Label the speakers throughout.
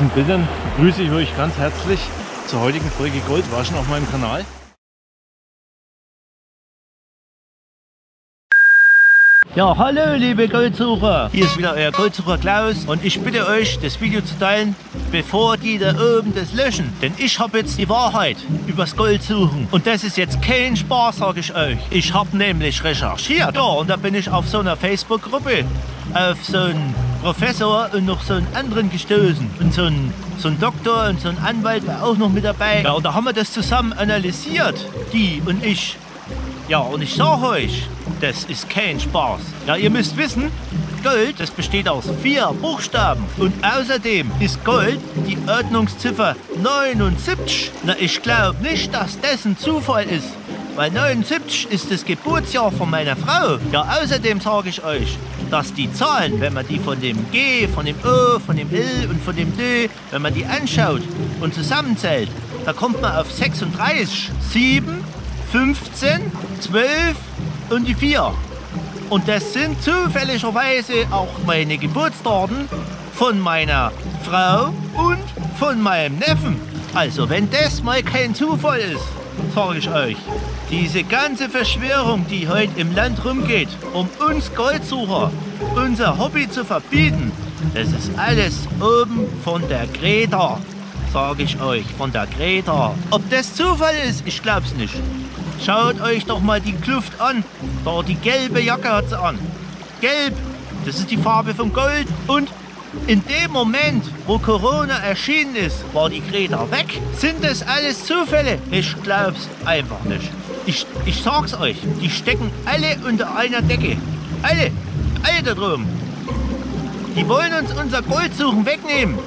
Speaker 1: Diesen Bildern begrüße ich euch ganz herzlich zur heutigen Folge Goldwaschen auf meinem Kanal.
Speaker 2: Ja, hallo liebe Goldsucher. Hier ist wieder euer Goldsucher Klaus und ich bitte euch, das Video zu teilen, bevor die da oben das löschen. Denn ich habe jetzt die Wahrheit übers Gold suchen. Und das ist jetzt kein Spaß, sage ich euch. Ich habe nämlich recherchiert. Ja, und da bin ich auf so einer Facebook-Gruppe auf so einen Professor und noch so einen anderen gestoßen. Und so ein, so ein Doktor und so ein Anwalt war auch noch mit dabei. Ja, und da haben wir das zusammen analysiert, die und ich. Ja, und ich sage euch, das ist kein Spaß. Ja, ihr müsst wissen, Gold, das besteht aus vier Buchstaben. Und außerdem ist Gold die Ordnungsziffer 79. Na, ich glaube nicht, dass das ein Zufall ist. Weil 79 ist das Geburtsjahr von meiner Frau. Ja, außerdem sage ich euch, dass die Zahlen, wenn man die von dem G, von dem O, von dem L und von dem D, wenn man die anschaut und zusammenzählt, da kommt man auf 36, 7, 15, 12 und die 4. Und das sind zufälligerweise auch meine Geburtsdaten von meiner Frau und von meinem Neffen. Also wenn das mal kein Zufall ist, sage ich euch, diese ganze Verschwörung, die heute im Land rumgeht, um uns Goldsucher unser Hobby zu verbieten, das ist alles oben von der Greta, sage ich euch, von der Greta. Ob das Zufall ist, ich glaub's nicht. Schaut euch doch mal die Kluft an. Da die gelbe Jacke hat sie an. Gelb, das ist die Farbe vom Gold. Und in dem Moment, wo Corona erschienen ist, war die Greta weg. Sind das alles Zufälle? Ich glaub's einfach nicht. Ich, ich sag's euch, die stecken alle unter einer Decke. Alle, alle da drüben. Die wollen uns unser Gold suchen wegnehmen.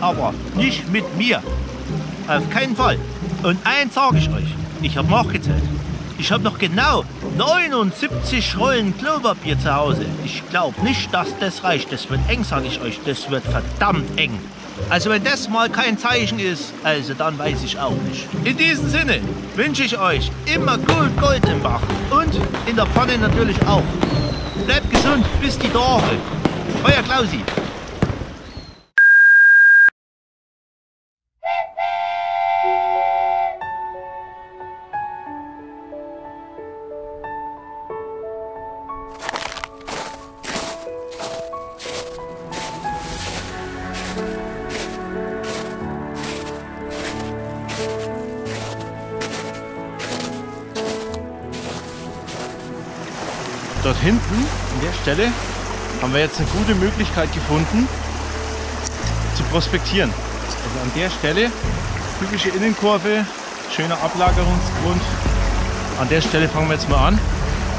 Speaker 2: Aber nicht mit mir. Auf keinen Fall. Und eins sage ich euch. Ich habe nachgezählt. Ich habe noch genau 79 Rollen Klopapier zu Hause. Ich glaube nicht, dass das reicht. Das wird eng, sage ich euch. Das wird verdammt eng. Also wenn das mal kein Zeichen ist, also dann weiß ich auch nicht. In diesem Sinne wünsche ich euch immer gut Gold im Bach. Und in der Pfanne natürlich auch. Bleibt gesund, bis die Tage. Euer Klausi.
Speaker 1: Stelle, haben wir jetzt eine gute Möglichkeit gefunden, zu prospektieren. Also an der Stelle, typische Innenkurve, schöner Ablagerungsgrund. An der Stelle fangen wir jetzt mal an.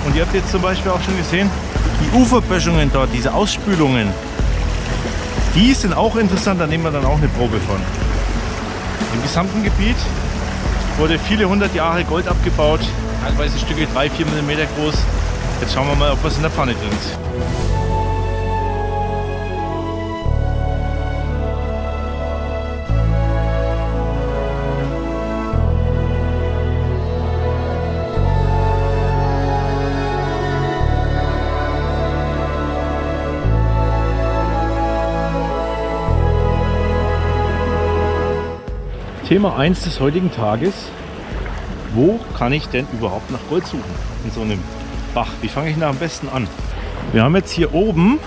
Speaker 1: Und ihr habt jetzt zum Beispiel auch schon gesehen, die Uferböschungen dort, diese Ausspülungen, die sind auch interessant, da nehmen wir dann auch eine Probe von. Im gesamten Gebiet wurde viele hundert Jahre Gold abgebaut, teilweise Stücke 3-4 mm groß. Jetzt schauen wir mal, ob was in der Pfanne drin ist. Thema 1 des heutigen Tages. Wo kann ich denn überhaupt nach Gold suchen? In so einem Bach. Wie fange ich da am besten an? Wir haben jetzt hier oben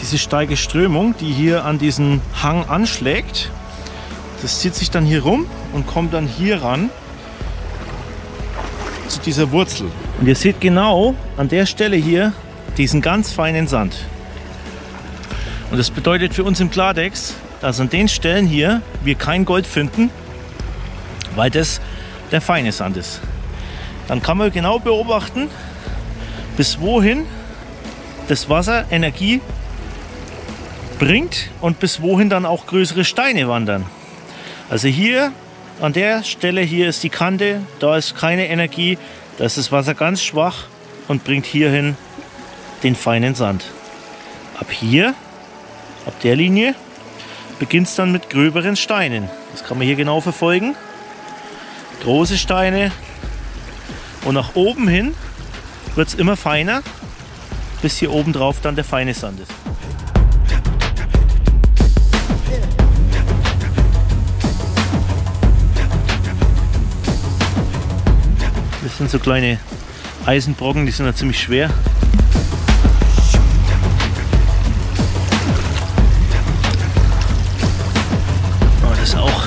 Speaker 1: diese steige Strömung, die hier an diesen Hang anschlägt. Das zieht sich dann hier rum und kommt dann hier ran zu dieser Wurzel. Und ihr seht genau an der Stelle hier diesen ganz feinen Sand. Und das bedeutet für uns im Klartext, dass an den Stellen hier wir kein Gold finden, weil das der feine Sand ist. Dann kann man genau beobachten, bis wohin das Wasser Energie bringt und bis wohin dann auch größere Steine wandern. Also hier an der Stelle hier ist die Kante, da ist keine Energie, da ist das Wasser ganz schwach und bringt hierhin den feinen Sand. Ab hier, ab der Linie, beginnt es dann mit gröberen Steinen. Das kann man hier genau verfolgen. Große Steine, und nach oben hin wird es immer feiner, bis hier oben drauf dann der feine Sand ist.
Speaker 2: Das sind so kleine Eisenbrocken, die sind ja ziemlich schwer. Aber das ist auch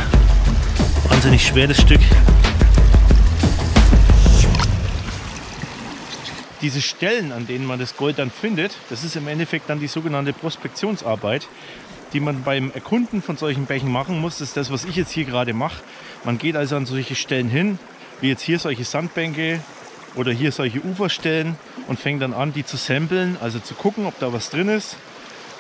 Speaker 2: wahnsinnig schwer, das Stück.
Speaker 1: Diese Stellen, an denen man das Gold dann findet, das ist im Endeffekt dann die sogenannte Prospektionsarbeit, die man beim Erkunden von solchen Bächen machen muss. Das ist das, was ich jetzt hier gerade mache. Man geht also an solche Stellen hin, wie jetzt hier solche Sandbänke oder hier solche Uferstellen und fängt dann an, die zu samplen, also zu gucken, ob da was drin ist.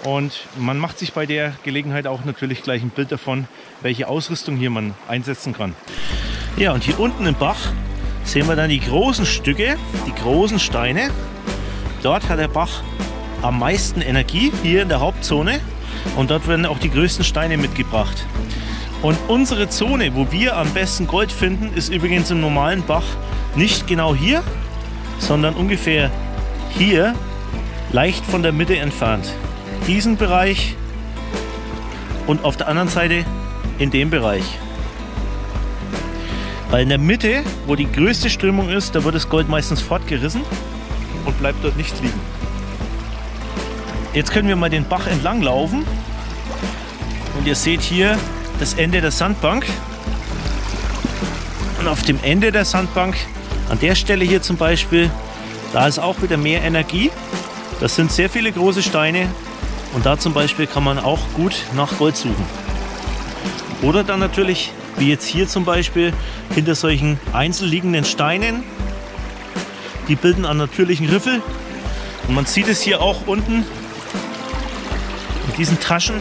Speaker 1: Und man macht sich bei der Gelegenheit auch natürlich gleich ein Bild davon, welche Ausrüstung hier man einsetzen kann.
Speaker 2: Ja, und hier unten im Bach sehen wir dann die großen Stücke, die großen Steine. Dort hat der Bach am meisten Energie, hier in der Hauptzone. Und dort werden auch die größten Steine mitgebracht. Und unsere Zone, wo wir am besten Gold finden, ist übrigens im normalen Bach nicht genau hier, sondern ungefähr hier, leicht von der Mitte entfernt. Diesen Bereich und auf der anderen Seite in dem Bereich. Weil in der Mitte, wo die größte Strömung ist, da wird das Gold meistens fortgerissen und bleibt dort nicht liegen. Jetzt können wir mal den Bach entlang laufen. Und ihr seht hier das Ende der Sandbank. Und auf dem Ende der Sandbank, an der Stelle hier zum Beispiel, da ist auch wieder mehr Energie. Das sind sehr viele große Steine und da zum Beispiel kann man auch gut nach Gold suchen. Oder dann natürlich, wie jetzt hier zum Beispiel, hinter solchen einzeln liegenden Steinen. Die bilden einen natürlichen Riffel. Und man sieht es hier auch unten in diesen Taschen.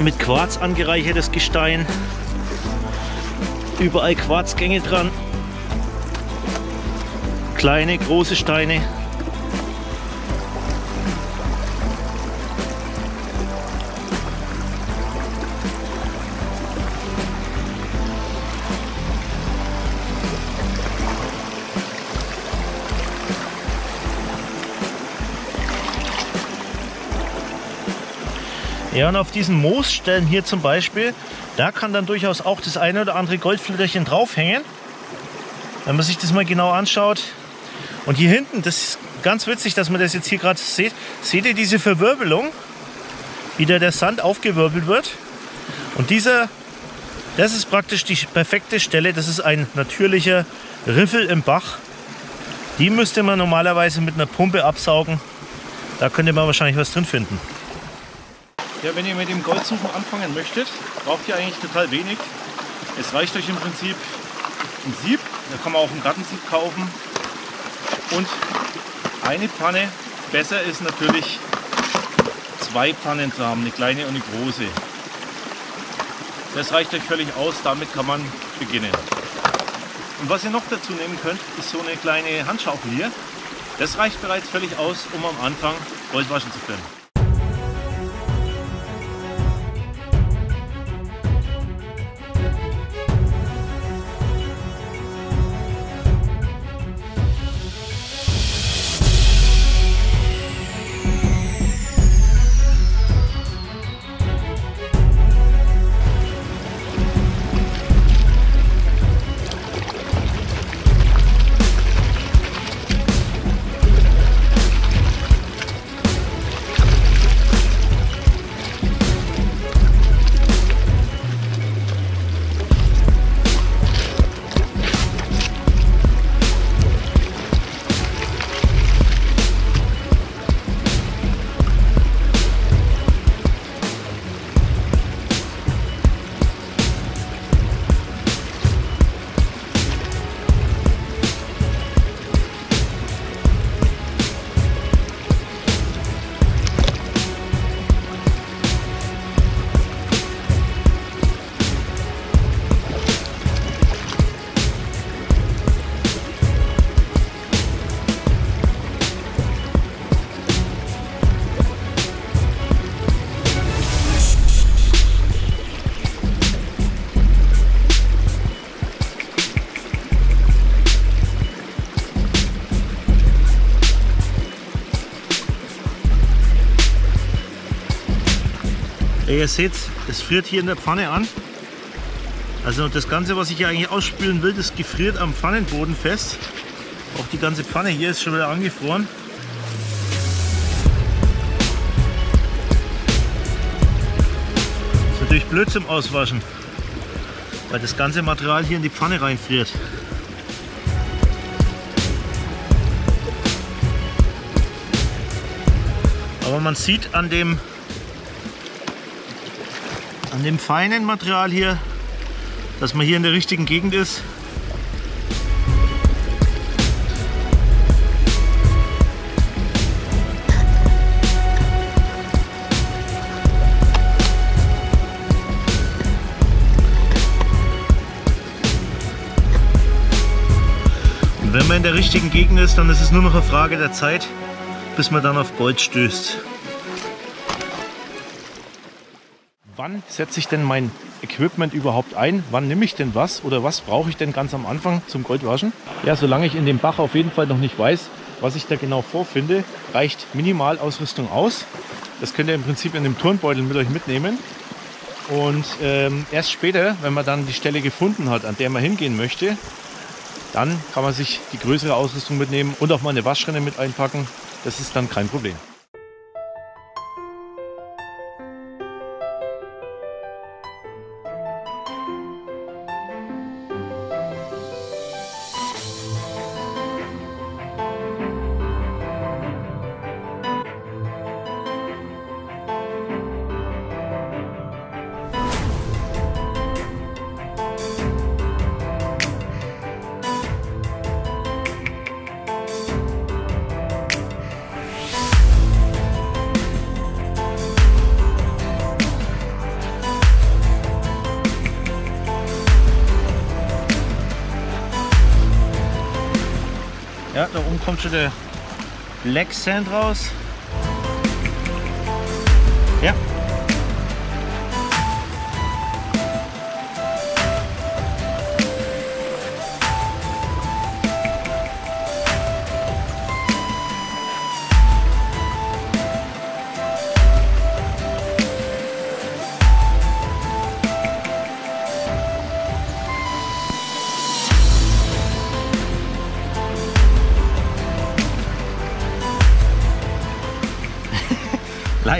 Speaker 2: Mit Quarz angereichertes Gestein. Überall Quarzgänge dran. Kleine, große Steine. Ja, und auf diesen Moosstellen hier zum Beispiel, da kann dann durchaus auch das eine oder andere Goldflitterchen draufhängen. Wenn man sich das mal genau anschaut. Und hier hinten, das ist ganz witzig, dass man das jetzt hier gerade sieht. Seht ihr diese Verwirbelung? Wie da der Sand aufgewirbelt wird. Und dieser, das ist praktisch die perfekte Stelle. Das ist ein natürlicher Riffel im Bach. Die müsste man normalerweise mit einer Pumpe absaugen. Da könnte man wahrscheinlich was drin finden.
Speaker 1: Ja, wenn ihr mit dem Goldsuchen anfangen möchtet, braucht ihr eigentlich total wenig. Es reicht euch im Prinzip ein Sieb, da kann man auch ein Gartensieb kaufen und eine Pfanne. Besser ist natürlich zwei Pfannen zu haben, eine kleine und eine große. Das reicht euch völlig aus, damit kann man beginnen. Und was ihr noch dazu nehmen könnt, ist so eine kleine Handschaufel hier. Das reicht bereits völlig aus, um am Anfang Gold waschen zu können.
Speaker 2: Ihr seht, es friert hier in der Pfanne an. Also das Ganze, was ich hier eigentlich ausspülen will, das gefriert am Pfannenboden fest. Auch die ganze Pfanne hier ist schon wieder angefroren. Ist natürlich blöd zum Auswaschen, weil das ganze Material hier in die Pfanne reinfriert. Aber man sieht an dem, an dem feinen Material hier, dass man hier in der richtigen Gegend ist. Und wenn man in der richtigen Gegend ist, dann ist es nur noch eine Frage der Zeit, bis man dann auf Gold stößt.
Speaker 1: Wann setze ich denn mein Equipment überhaupt ein? Wann nehme ich denn was oder was brauche ich denn ganz am Anfang zum Goldwaschen? Ja, solange ich in dem Bach auf jeden Fall noch nicht weiß, was ich da genau vorfinde, reicht Minimalausrüstung aus. Das könnt ihr im Prinzip in dem Turnbeutel mit euch mitnehmen. Und ähm, erst später, wenn man dann die Stelle gefunden hat, an der man hingehen möchte, dann kann man sich die größere Ausrüstung mitnehmen und auch mal eine Waschrinne mit einpacken. Das ist dann kein Problem.
Speaker 2: Kommt schon der Black Sand raus.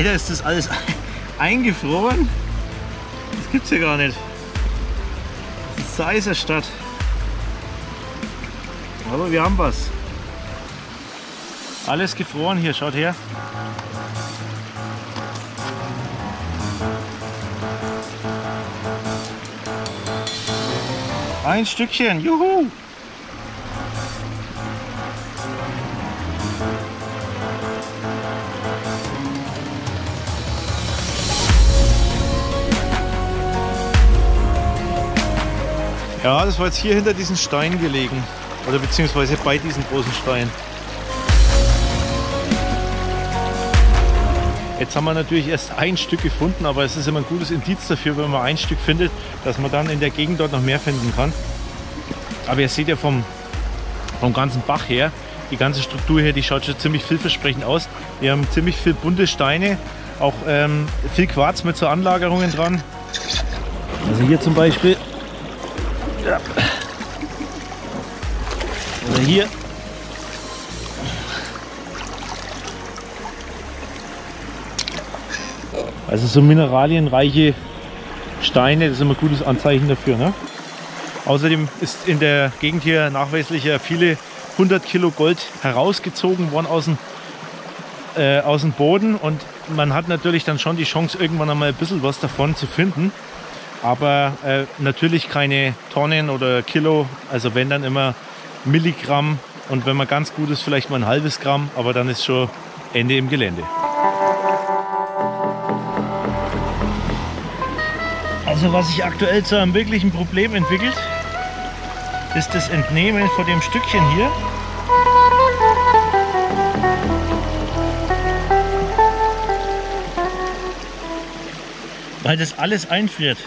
Speaker 2: Leider ist das alles eingefroren. Das gibt's hier gar nicht. Das ist zur Eiserstadt. Aber wir haben was. Alles gefroren hier, schaut her. Ein Stückchen, juhu!
Speaker 1: Ja, das war jetzt hier hinter diesen Steinen gelegen. Oder beziehungsweise bei diesen großen Steinen. Jetzt haben wir natürlich erst ein Stück gefunden, aber es ist immer ein gutes Indiz dafür, wenn man ein Stück findet, dass man dann in der Gegend dort noch mehr finden kann. Aber ihr seht ja vom, vom ganzen Bach her, die ganze Struktur hier, die schaut schon ziemlich vielversprechend aus. Wir haben ziemlich viel bunte Steine, auch ähm, viel Quarz mit so Anlagerungen dran. Also hier zum Beispiel. Oder hier. Also so mineralienreiche Steine, das ist immer ein gutes Anzeichen dafür. Ne? Außerdem ist in der Gegend hier nachweislich ja viele 100 Kilo Gold herausgezogen worden aus dem, äh, aus dem Boden und man hat natürlich dann schon die Chance, irgendwann einmal ein bisschen was davon zu finden aber äh, natürlich keine Tonnen oder Kilo, also wenn dann immer Milligramm und wenn man ganz gut ist, vielleicht mal ein halbes Gramm, aber dann ist schon Ende im Gelände.
Speaker 2: Also was sich aktuell zu einem wirklichen Problem entwickelt, ist das Entnehmen von dem Stückchen hier. Weil das alles einfriert.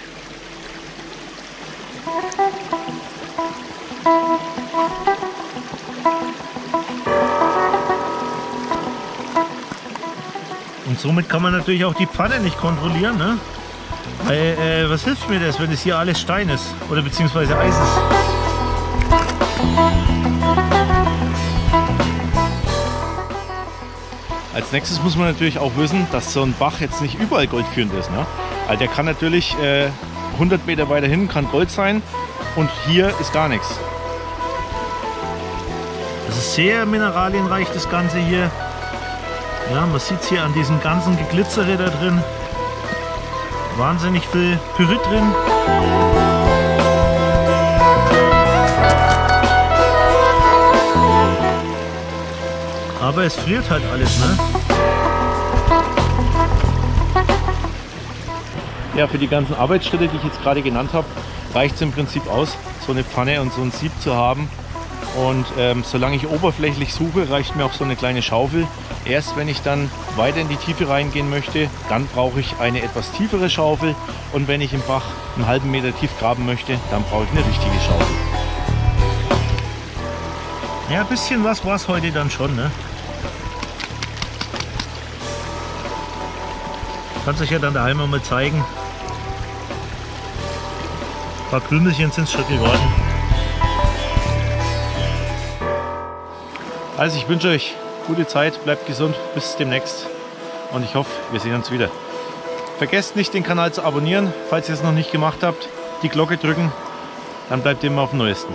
Speaker 2: Somit kann man natürlich auch die Pfanne nicht kontrollieren. Ne? Weil, äh, was hilft mir das, wenn es hier alles Stein ist oder beziehungsweise Eis ist?
Speaker 1: Als nächstes muss man natürlich auch wissen, dass so ein Bach jetzt nicht überall goldführend ist. Ne? Also der kann natürlich äh, 100 Meter weiter hin kann Gold sein und hier ist gar nichts.
Speaker 2: Das ist sehr mineralienreich, das Ganze hier. Ja, man sieht es hier an diesem ganzen Geglitzere da drin. Wahnsinnig viel Pyrit drin. Aber es friert halt alles, ne?
Speaker 1: Ja, für die ganzen Arbeitsschritte, die ich jetzt gerade genannt habe, reicht es im Prinzip aus, so eine Pfanne und so ein Sieb zu haben. Und ähm, solange ich oberflächlich suche, reicht mir auch so eine kleine Schaufel. Erst wenn ich dann weiter in die Tiefe reingehen möchte, dann brauche ich eine etwas tiefere Schaufel. Und wenn ich im Bach einen halben Meter tief graben möchte, dann brauche ich eine richtige Schaufel.
Speaker 2: Ja, ein bisschen was war es heute dann schon, ne? Kannst euch ja dann daheim mal zeigen. Ein paar Krümelchen sind es schon geworden.
Speaker 1: Also ich wünsche euch gute Zeit, bleibt gesund, bis demnächst und ich hoffe, wir sehen uns wieder. Vergesst nicht den Kanal zu abonnieren, falls ihr es noch nicht gemacht habt, die Glocke drücken, dann bleibt ihr immer auf dem Neuesten.